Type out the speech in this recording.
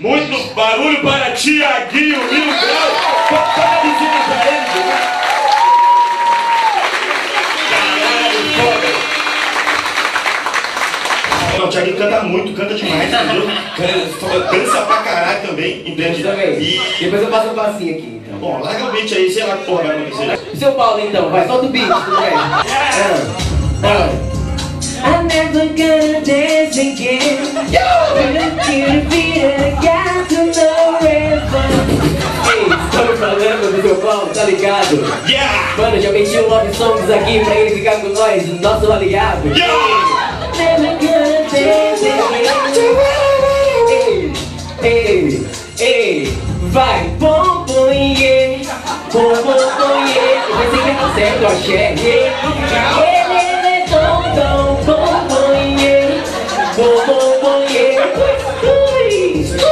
Muito barulho para Tiaguinho Mil Grau. Toca a vizinha pra ele. Não, o Thiaguinho canta muito, canta demais, entendeu? Canta- Dança pra caralho também, entende? Também. E, Depois eu passo um passinho aqui, então. bom, larga o beat aí, sei lá que porra vai acontecer. E seu Paulo, então? Vai, solta o beat, tudo bem? Ah, ah. I'm never gonna dance again. Estamos falando do seu Paulo, tá ligado? Yeah! Mano, já meti um love songs aqui pra ele ficar com nós, nosso aliado. Yeah! Ei, ei, vai, bom, bom, yeah. Bom, bom, bom, yeah. Pensei que era certo, axé, yeah.